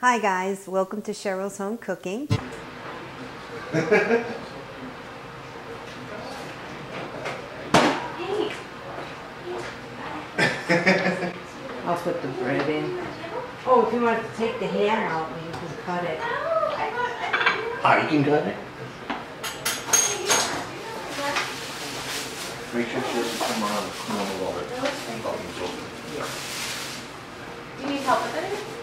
Hi guys, welcome to Cheryl's Home Cooking. I'll put the bread in. Oh, if you want to take the ham out, you can cut it. Ah, you can cut it. Make sure she doesn't come around the corner while. Do you need help with anything?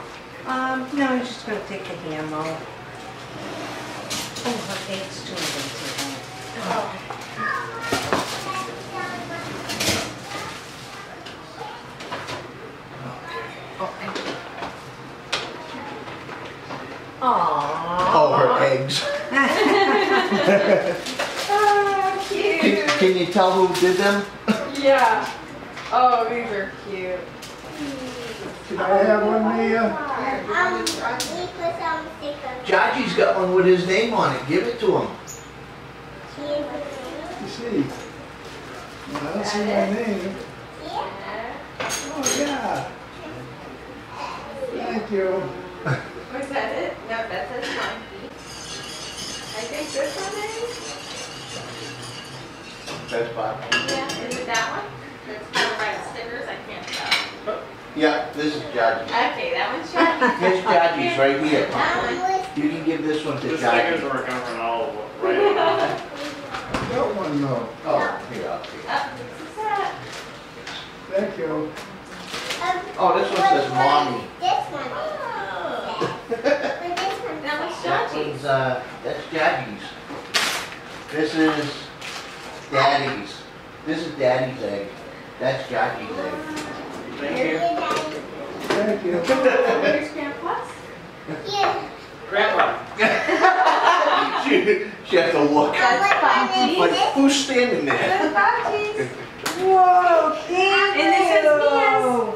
Um, no, I'm just gonna take the ham out. Oh, her eggs too, I'm gonna take out. Aww. Oh, her eggs. Oh, Can, can you tell who did them? Yeah. Oh, these are cute. Can I have one, Mia? Um, we put some stickers. Jaji's got one with his name on it. Give it to him. You see? Well, I don't see my name. Oh, yeah. Thank you. Was that it? No, that says monkey. I think this one is. That's Bob. Yeah, is it that one? That's kind of right stickers. I can't tell. Yeah, this is Jaji. Okay, that one's Jackie. Here's Jaji's right here. You can give this one to The stickers Jaji. were covering all of it, right? Got one though. Oh, here, I'll take it. Oh, this is that. Thank you. Oh, this one says mommy. This one. Oh, this one. that one's That Jackie's. uh, that's Jaji's. This is Daddy's. This is Daddy's egg. That's Jaji's egg. Thank you. Thank you. Here's Grandpa's. Here. Grandpa. She, she has to look. That's Pachi's. Like, who's standing there? That's Whoa, thank And this is you.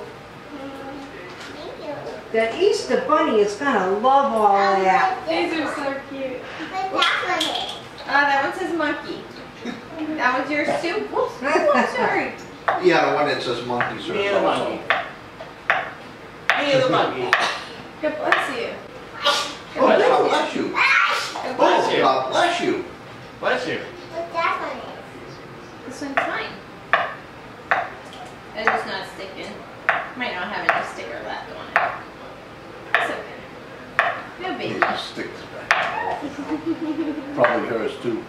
Thank you. The Easter Bunny is gonna love all that. These are so cute. But that one is. That one says monkey. That one's yours too. Whoops, whoops, sorry. Yeah, the one that says monkeys or Me and monkey. Me and the monkey. God bless you. Oh, God bless you. God oh, bless Oh, you. God bless you. Bless you. But that one is. This one's mine. It's just not sticking. Might not have any sticker left on it. It's okay. No big. Yeah, sticks back. Probably hers too.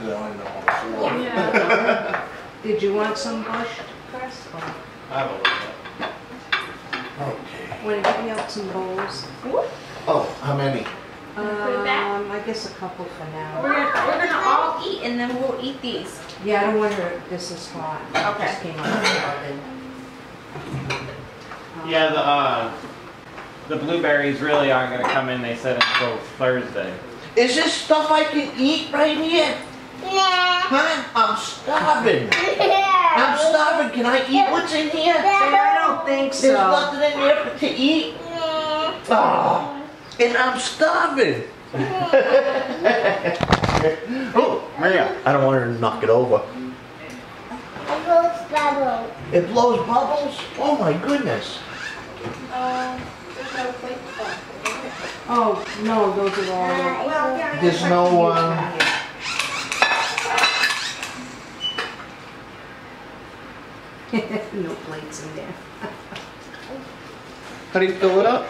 They're on the on the floor. Yeah. Did you want some bush, Chris? Or I have a little bit. Okay. Want to give me out some bowls? Oh, how many? Put it back? Um, I guess a couple for now. We're gonna, we're gonna all eat and then we'll eat these. Yeah, I don't want her, this is hot. Okay. Just came out of the oven. Um, Yeah, the, uh, the blueberries really aren't gonna come in, they said until Thursday. Is this stuff I can eat right here? Nah. Huh? I'm starving. I'm starving. Can I eat what's in here? I don't think There's nothing in there to eat. Nah. Oh, and I'm starving. oh, Maria, I don't want her to knock it over. It goes bubble. It blows bubbles? Oh my goodness. Um, there's no plate Oh, no, those are all. Uh, Well, There's no, can use um, No plates in there. How do you fill it up?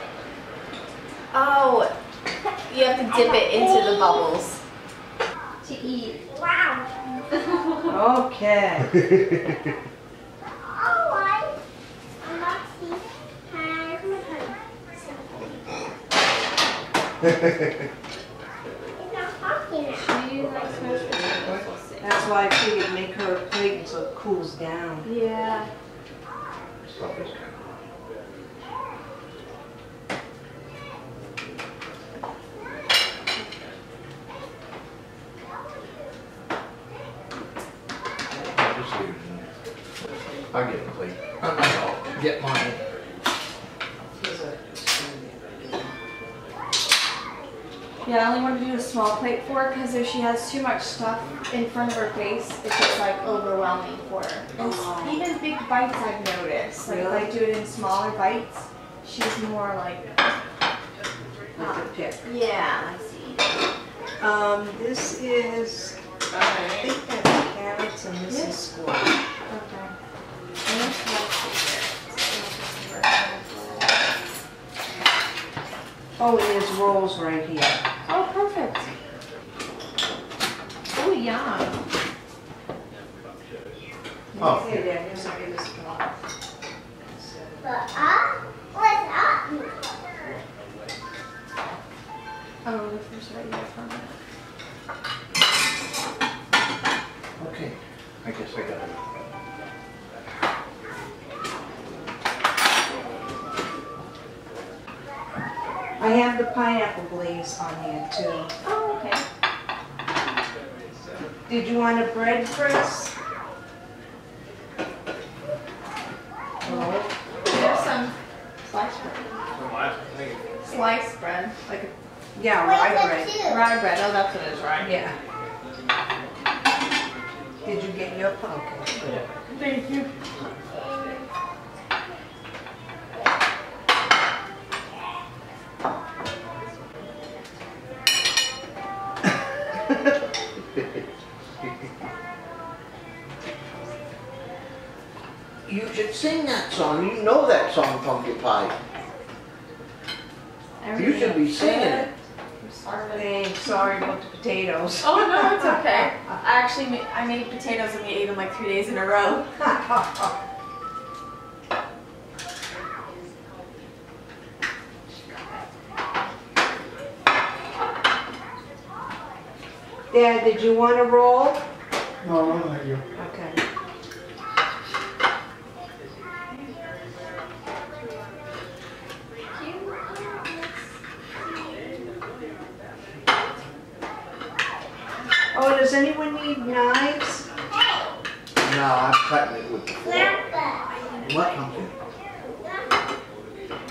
Oh, you have to dip it into the bubbles to eat. Wow. Okay. Oh, I. Unboxing has. It's not talking now. She likes most vegetables. We'll see. That's why I figured make her a plate so it cools down. Yeah. I'll get a plate. I'll get mine. Yeah, I only want to do a small plate for because if she has too much stuff in front of her face, it's just like overwhelming for her. And s- even big bites I've noticed. Like if I do it in smaller bites, she's more like pick. Yeah, I see. Um, this is, I think that's carrots and this is squash. Okay. Oh, and there's rolls right here. Oh, perfect. Oh, yum. Oh. Okay, there, here's a big spot. But up? What's up? Oh, the first right here from it. Okay, I guess I got it. I have the pineapple glaze on here too. Oh, okay. Did you want a bread first? No. There's some sliced bread. Sliced bread, like Yeah, rye bread. the rye bread. Oh, that's what it is, rye. Yeah. Did you get your, okay. Thank you. Should sing that song. You know that song, Pumpkin Pie. You should be singing it. I'm starving. Thanks, sorry about the potatoes. Oh no, it's okay. I actually made, I made potatoes and we ate them like three days in a row. Dad, did you want to roll? No, no, thank you. Okay. Does anyone need knives? No, I'm cutting it with the fork. Grandpa. What pumpkin?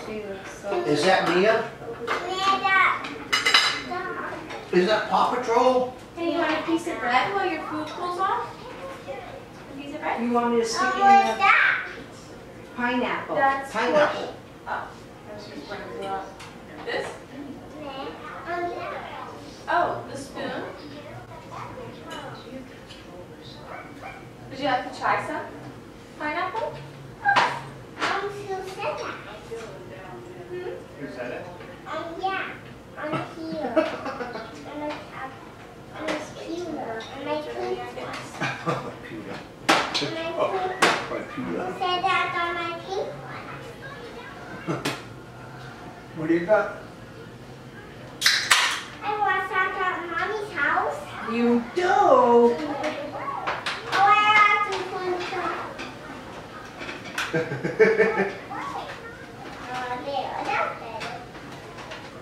They look so Is that Mia? Is that Paw Patrol? Hey, you want a piece of bread while your food cools off? A piece of bread? You want me to stick Oh, in the that? pineapple? That's Pineapple. Oh, I just bringing it up. This? Oh. Oh, the spoon. Would you like to try some pineapple? I'm so sad. Who said it? Um, yeah. I'm here. I'm a, I'm a computer. And my pizza. Computer. And my pizza. Computer. Who said that on my paper? What do you got? I was at mommy's house. You do? Oh, I have to put some. Uh, there, that's better.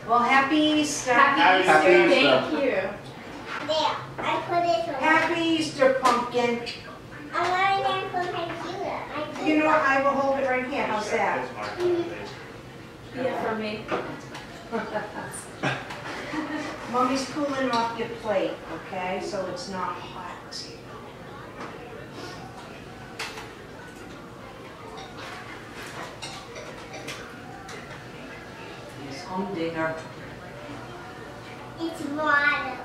Well, happy Easter. Happy Easter. Happy Easter. Thank you. There, I put it on. Happy Easter, pumpkin. I'm wearing it for my computer. You know what, I will hold it right here, how's that? Yeah, for me. Mommy's cooling off your plate, okay, so it's not hot. This humdinger. It's water.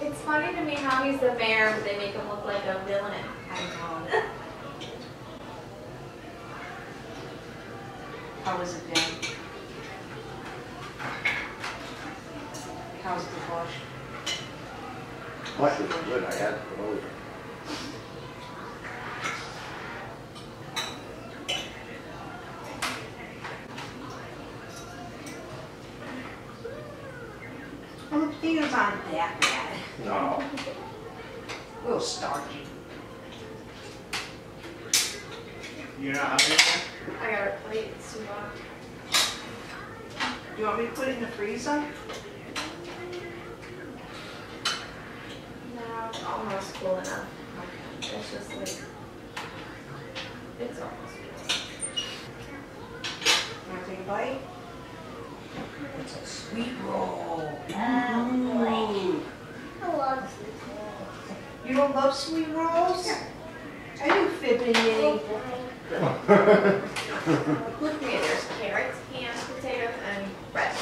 It's funny to me how he's the mayor, but they make him look like a villain. I know. How was it then? How's the bush? What is good? I had it earlier. sweet roll. Oh, I love sweet rolls. You don't love sweet rolls? No. Are you fibbing me? Oh, Look here, there's carrots, ham, potatoes, and bread.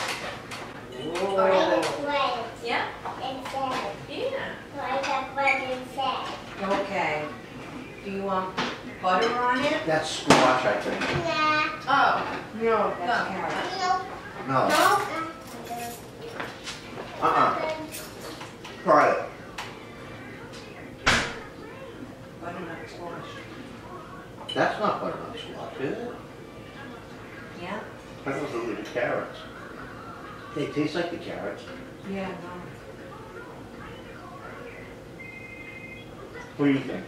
Oh. Bread. Yeah? And salad. Yeah. So I got bread and salad. Okay. Do you want butter on it? That's squash, I think. Yeah. Oh. No, that's no. carrot. No. No. no? Uh-uh. Try it. Butternut squash. That's not butternut squash, is it? Yeah? That thought those were the carrots. They taste like the carrots. Yeah, no. What do you think?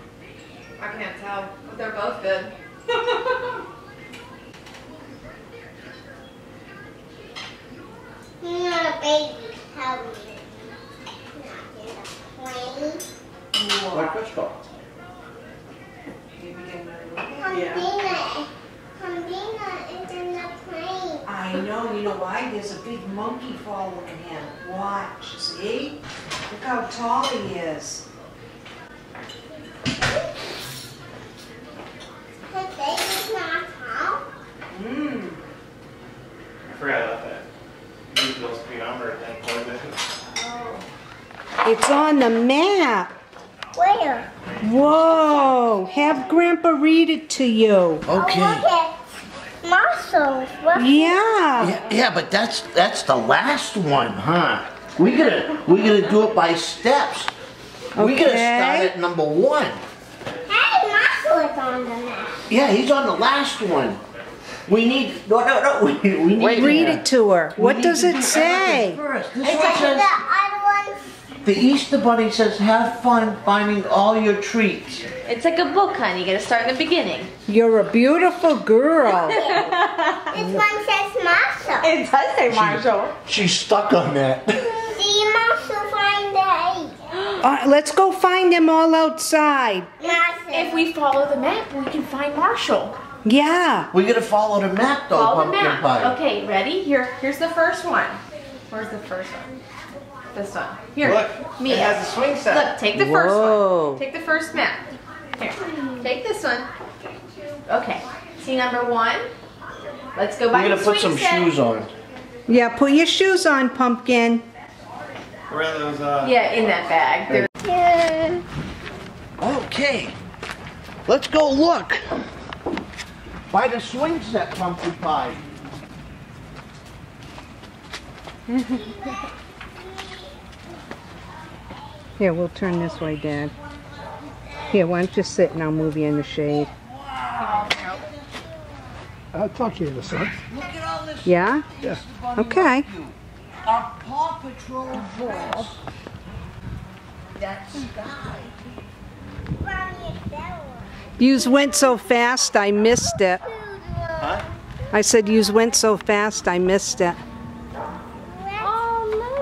I can't tell, but they're both good. You're not a baby. Tell me. Not in a plane. Like fish ball. Maybe they're not- Condina. Condina is in the plane. I know, you know why? There's a big monkey following him. Watch, see? Look how tall he is. His baby's not tall. Mmm. I forgot about that. Use those peanut thing for this. It's on the map. Where? Whoa, have Grandpa read it to you. Okay. Muscles. Yeah. Yeah, yeah, but that's that's the last one, huh? We gotta we gotta do it by steps. Okay. We gotta start at number one. Hey, muscle is on the map. Yeah, he's on the last one. We need no no no. We, we need Read it to her. What does it say? First, this It's one like says the other ones. the Easter Bunny says, "Have fun finding all your treats." It's like a book, honey. You gotta start in the beginning. You're a beautiful girl. This one says Marshall. It does say Marshall. She's stuck on that. See muscle find the egg. Uh, let's go find them all outside. Muscle. If we follow the map, we can find Marshall. Yeah. We gotta follow the map though, Follow the pumpkin map. pie. Okay, ready? Here, here's the first one. Where's the first one? This one. Here, Look, Mia. it has a swing set. Look, take the first Whoa. one. Take the first map. Here, take this one. Okay. See number one? Let's go We're by gonna put some set. shoes on. Yeah, put your shoes on, pumpkin. Where are those, uh... Yeah, in that bag. There- Yeah. Okay, let's go look. By the swing set, pumpkin pie. Here, we'll turn this way, Dad. Here, why don't you sit and I'll move you in the shade. I'll talk to you in a sec. Look at all this. Yeah? Yeah. Bunny Okay. rescue. Our Paw Patrol horse. That sky. Mommy, that one. Yous went so fast, I missed it. Huh? I said yous went so fast, I missed it. Oh, look.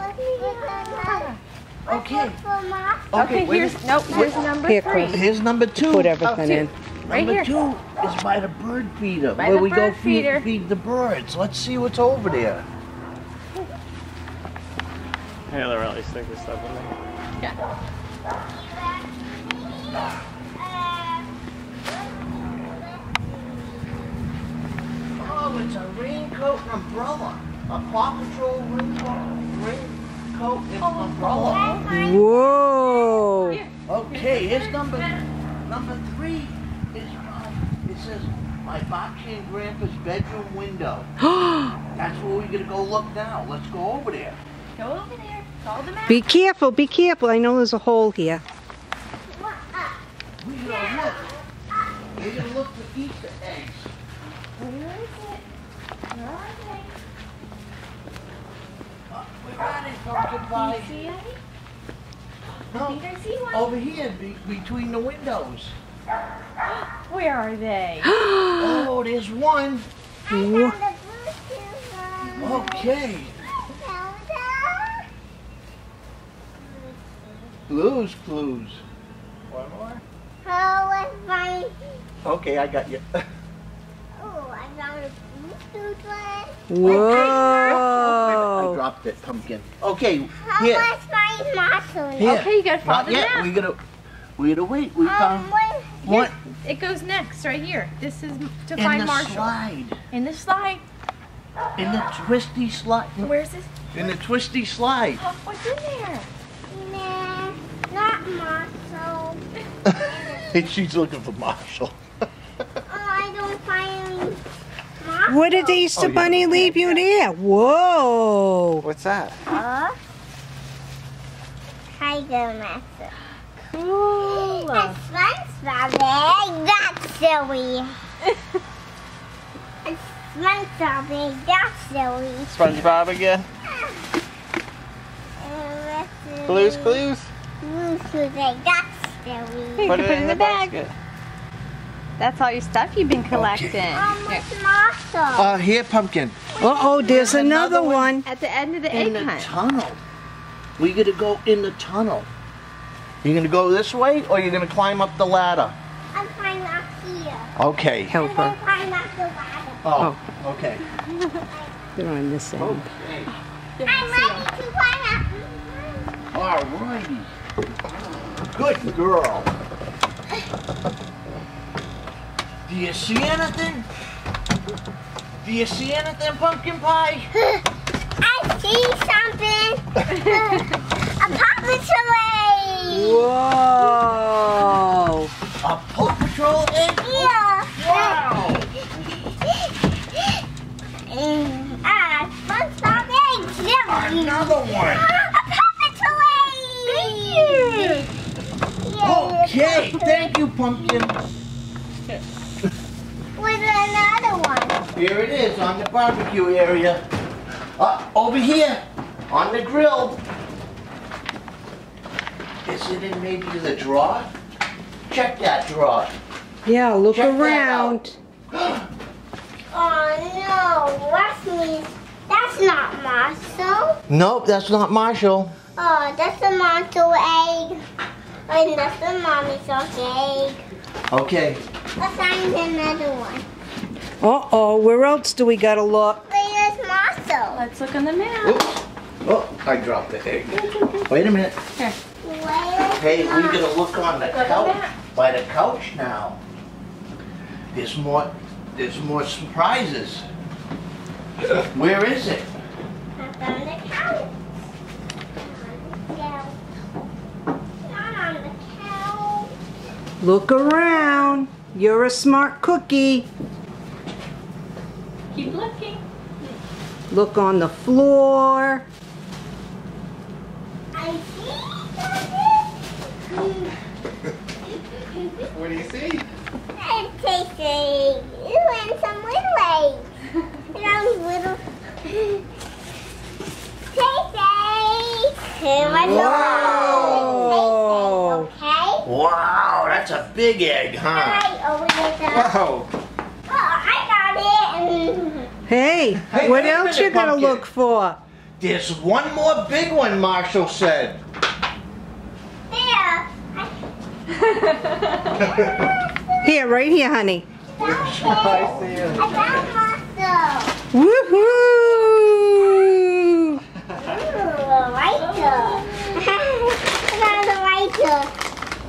Okay. For muscle. Okay, here's nope. Here's number Here, three. Chris. Here's number two. Put everything oh, two. in. Right number here. two is by the bird feeder, By where we go feed, feed the birds. Let's see what's over there. Here, they're really stick this stuff in there. Yeah. Oh, it's a raincoat and umbrella. A Paw Patrol raincoat, raincoat and umbrella. Whoa. Okay, here's number number three. Is my, it says my Boxy and Grandpa's bedroom window. That's where we're gonna go look now. Let's go over there. Go over there. Follow the map. Be careful, be careful. I know there's a hole here. We're gonna look. We're gonna look for Easter eggs. Uh, We got it, pumpkin pie. See it? I think I see one. over here, be, between the windows. Where are they? Oh, there's one. I found the Bluetooth one. Okay. Found. Blues Clues. One more? Oh, let's find. Okay, I got you. Oh, I found a Bluetooth one. I dropped it, pumpkin. Okay, How here. much find muscle? Here. Okay, you gotta follow Not the yet. map. We gotta. We gotta wait. We Um, found what? one It goes next, right here. This is to in find the Marshall. slide. In the slide. In the twisty slide. Where's this? In the twisty slide. Oh, what's in there? Nah, not muscle. She's looking for Marshall. What did the Easter Bunny leave you there? Whoa. What's that? Oh. Tiger master. Cool. That's SpongeBob. That's silly. It's SpongeBob. That's silly. SpongeBob again? Uh, that's Blues silly. Clues? Blue's Clues. That's silly. You Put it in the bag. basket. That's all your stuff you've been collecting. Almost master. Uh, here, pumpkin. Uh-oh, there's another another one. At the end of the In egg the hunt. tunnel. We gotta go in the tunnel. You gonna go this way, or you gonna climb up the ladder? I'm climbing up here. Okay. Help I'm her. climb up the ladder. Oh, okay. They're on this end. Okay. I'm ready to climb up. Alrighty. Good girl. Do you see anything? Do you see anything, pumpkin pie? I see something. a Papa Chalet. Whoa. A Paw Patrol egg? Yeah. Wow! Mm, Ah, SpongeBob eggs. Yeah. Another one. A Papa Chalet. Thank you. Yeah. Okay, thank you, pumpkin. With another one. Here it is on the barbecue area. Uh, over here on the grill. Is it in maybe the drawer? Check that drawer. Yeah, look Check around. Oh no, that's me. That's not Marshall. Nope, that's not Marshall. Oh, that's a Marshall egg. And that's a mommy's egg. Okay. Let's find another one. Uh-oh, where else do we gotta look? Where's Marshall? Let's look on the map. Oops. Oh, I dropped the egg. Wait a minute. Where's Hey, we Marshall? gotta look on the couch. By the couch now. There's more. There's more surprises. Where is it? I found the couch. Yeah. Not on the couch. Look around. You're a smart cookie. Keep looking. Look on the floor. I see something. What do you see? It tastes like ooh, and some little eggs. And those little taste eggs. And what's Whoa. Taste okay? Wow, that's a big egg, huh? Alright, open it up. Whoa. Oh, I got it. Hey, Hey, what wait a else you minute, gonna Pumpkin. look for? There's one more big one, Marshall said. There. Here, right here, honey. I found it. I found muscle. Woohoo! Ooh, a lighter. I found a lighter.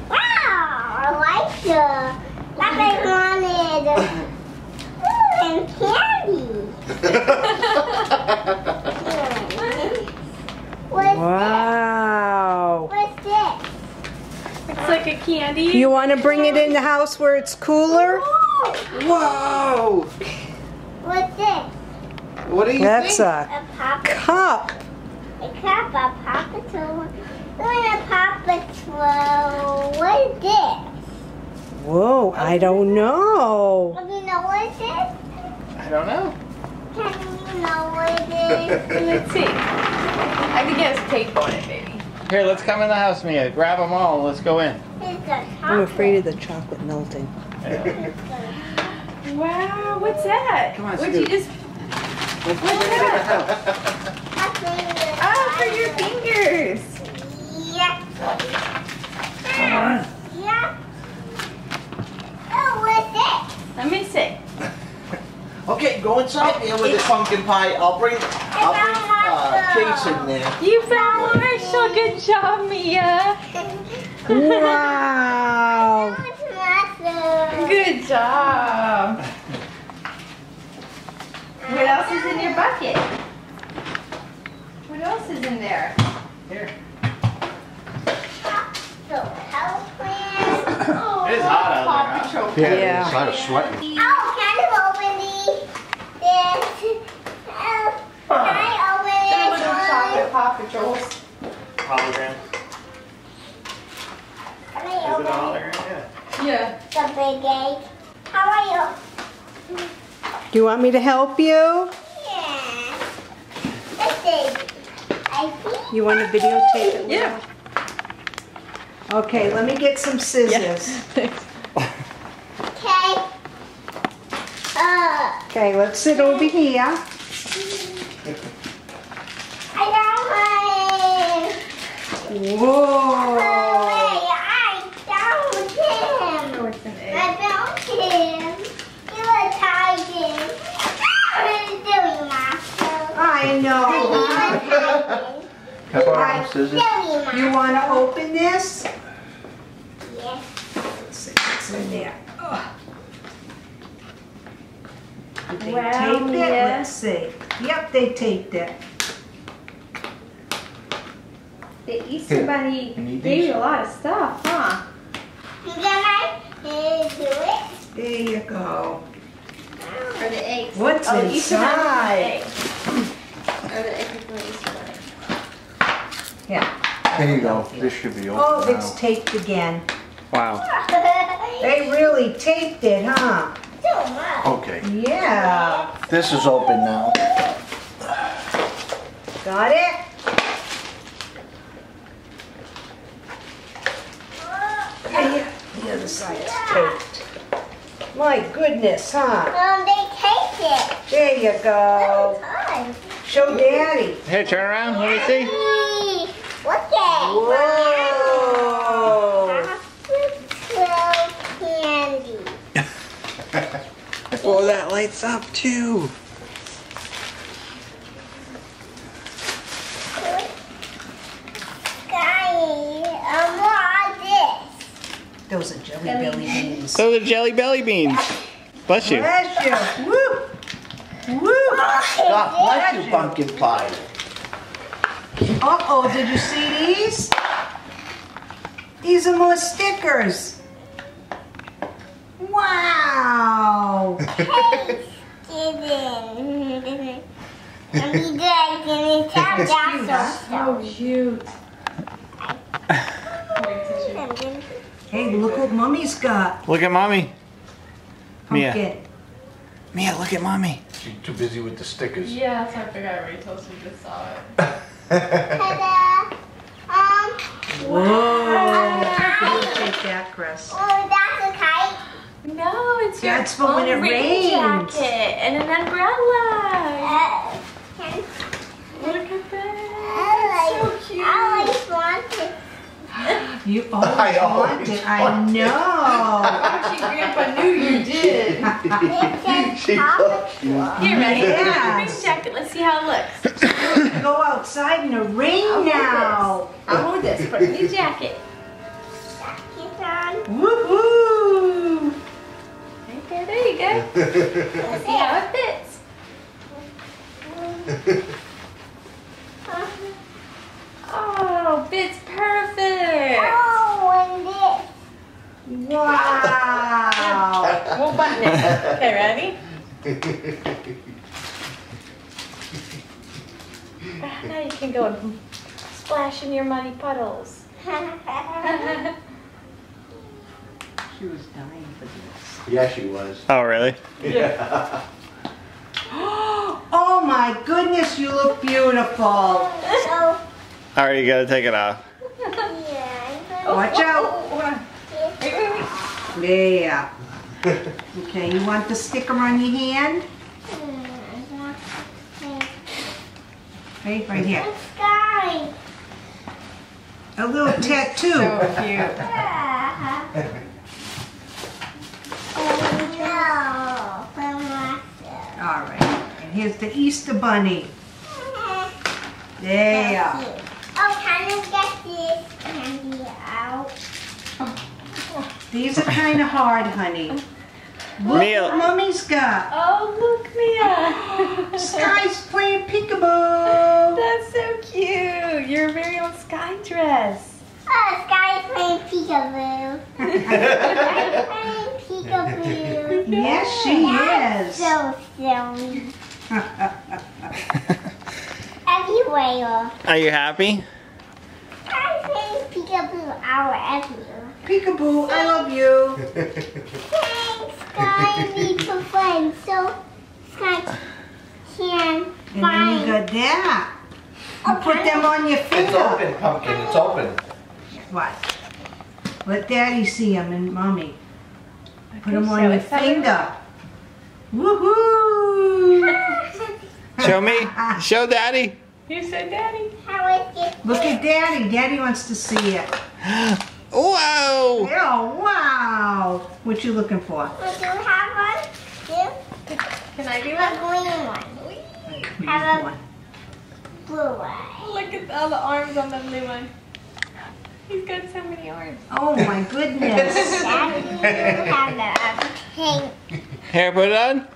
Wow, a lighter. Like I wanted. Ooh, and candy. What's Wow. this? What's this? It's like a candy. You want to bring it in the house where it's cooler? Ooh, Whoa! what's this? What do you That's think? a A cup. A cup of Paw Patrol. Doing a Paw Patrol. What is this? Whoa, I don't know. Do you know what it is? I don't know. Let's see. I think get has tape on it, maybe. Here, let's come in the house, Mia. Grab them all and let's go in. It's a I'm afraid of the chocolate melting. Wow, what's that? Come on, What'd you just? What's that? Oh, for your fingers. Yeah. Yeah. Oh, what's this? Let me see. Okay, go inside with the pumpkin pie. I'll bring, I'll bring uh, Chase in there. You found Marshall. Good job, Mia. Wow. It's muscle. Good job. What else is in your bucket? What else is in there? Here. So, health plan. Oh, It is hot out there, huh? Patrol. Yeah. I was sweating. Oh, can you open these? this. Oh, can I Little open chocolate Paw Patrols. Hologram. it? Can Is I it open a it? hologram? Yeah. Yeah. The big egg. How are you? Do you want me to help you? Yeah. This is. I think. You want to videotape it? Yeah. Okay, let me get some scissors. Okay. Uh, Okay, let's sit over here. I got one. Whoa! Hey, I found him. I found him. You were tired. What are you doing, Master? I know. Can I borrow scissors? You want to open this? Yes. Let's see what's in there. Ugh. Did they Wow, tape it? Mia. Let's see. Yep, they taped it. The Easter Here, Bunny you gave you a lot of stuff, huh? Can I do it? There you go. Or the eggs. What's oh, Easter Bunny inside? the eggs from the Easter Bunny. Yeah. There you go. This should be open Oh, it's taped again. Wow. They really taped it, huh? So much. Okay, Yeah. this is open now. Got it? And the- the other side's taped. My goodness, huh? Um, they take it. There you go. Show Daddy. Hey, turn around. Let me see. Look at Whoa. Twelve candy. Oh, that lights up too. Guys, what is this? Those are jelly belly beans. Those are jelly belly beans. Bless you. Bless you. Woo. Woo. God bless you, pumpkin pie. Uh-oh, did you see these? These are more stickers. Wow. Hey, Steven. And he did, and he tapped cute, huh? that Oh, cute. Hey, look what mommy's got. Look at mommy. Mia. Pumpkin. Mia, look at mommy. She's too busy with the stickers. Yeah, that's how I figured I already told you just saw it. Ta-da. Um, Whoa. Take that, Chris. oh, that's a kite. No, it's your That's for when it rain rains. jacket and an umbrella. Uh, can, Look at I that. like, so cute. I always wanted. You always I always wanted. I know. Archie Grandpa knew you did. It She says Papa looked. Claus. Here, ready? Yes. Rain jacket. Let's see how it looks. Go outside in the rain I'll hold now. I'll hold this. Put in your jacket. It's on. Woohoo. Right there. There you go. Let's see how it fits. Oh, fits perfect. Oh, and this. Wow. We'll button it. Okay, ready? Now you can go and splash in your muddy puddles. She was dying for this. Yeah, she was. Oh, really? Yeah. Oh my goodness, you look beautiful. So, All right, you gotta take it off. yeah. Watch out. There. Okay, you want the sticker on your hand? Right, right here. A little tattoo. So cute. Oh no. From All right. And here's the Easter bunny. There. Oh, can you get this candy out? These are kind of hard, honey. Look Mia. what Mummy's got. Oh, look, Mia. Skye's playing peekaboo. That's so cute. Your very own Skye dress. Oh, Skye's playing peekaboo. Skye's playing peekaboo. Yes, she is. So silly. Everywhere. Uh, Are you happy? I think peekaboo our everywhere. Peekaboo, I love you. Thanks, guys. We for friends. So, Skye can And then you find. got that. You put them on your It's open, pumpkin. It's open. What? Let daddy see them and mommy. Put them on show your us how to- finger. Woohoo! Show me. Show daddy. You said daddy. How is it? Look at daddy. Daddy wants to see it. Whoa. Oh, wow. What you looking for? Would you have one? You? Can I do A one? green one. Have a blue one. Look at all the arms on the blue one. He's got so many arms. Oh my goodness. Daddy, you have a pink. Here, put it on.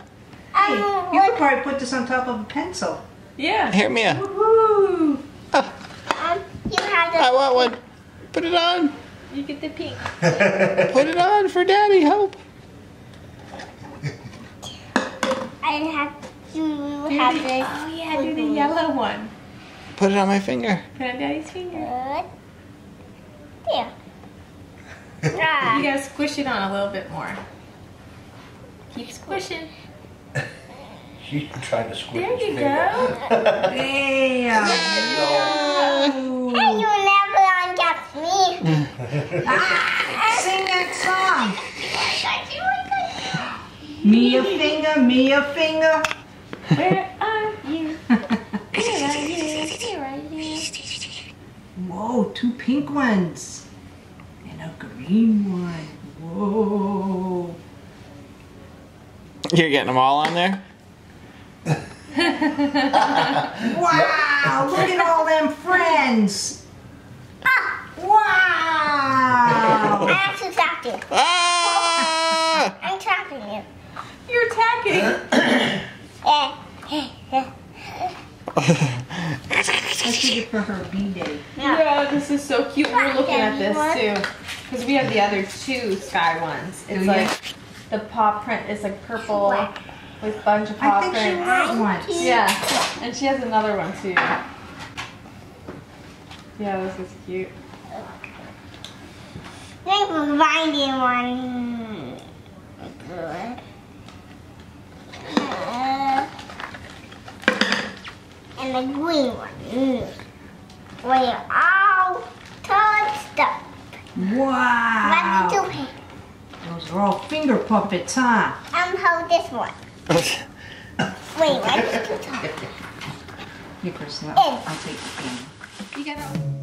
Um, You could probably put this on top of a pencil. Yeah. Here, Mia. Woohoo! Oh, um, you have I want one. Put it on. You get the pink. Put it on for daddy. Help. I have to Do have the, this. oh yeah, do the yellow one. Put it on my finger. Put on daddy's finger. Good. There. You Ah. gotta squish it on a little bit more. Keep squishing. She's trying to squish There his you go. Damn. Hey, you never unjust me. Sing that song. Me a finger, me a finger. Where are you? Here I am. Here I am. Whoa, two pink ones. And a green one. Whoa. You're getting them all on there. Wow, look at all them friends. Wow. I'm too talking. Ah! I'm talking you. You're attacking. Let's get it for her B-Day. Yeah, this is so cute. We're looking at this Daddy, too. Because we have the other two sky ones. It's like the paw print is like purple with bunch of paw I think she prints. wrote once. Yeah, and she has another one too. Yeah, this is cute. Thanks for finding one. Good. Uh, and the green one. We're all touched up. Wow. You pick? Those are all finger puppets, huh? I'm hold this one. Wait, what did you Chris, Eh. I'll take the